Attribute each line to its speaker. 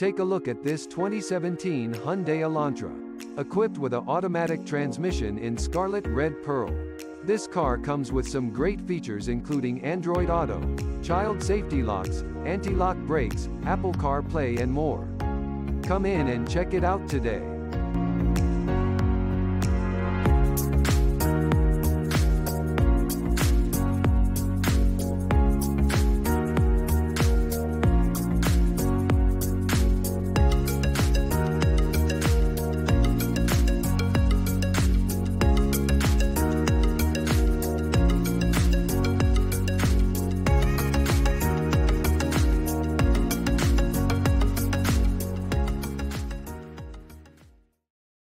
Speaker 1: Take a look at this 2017 Hyundai Elantra. Equipped with an automatic transmission in Scarlet Red Pearl. This car comes with some great features including Android Auto, child safety locks, anti-lock brakes, Apple CarPlay and more. Come in and check it out today.